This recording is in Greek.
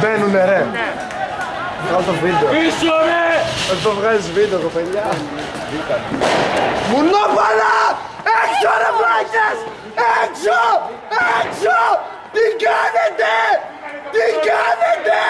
Μπαίνουνε ρε. Βγάλω το βίντεο. Πίσω ρε! Εδώ βγάζεις βίντεο κοπελιά. Μουνόπανα! Έξω ρε βλάκες! Έξω! Έξω! Τι κάνετε! Τι κάνετε!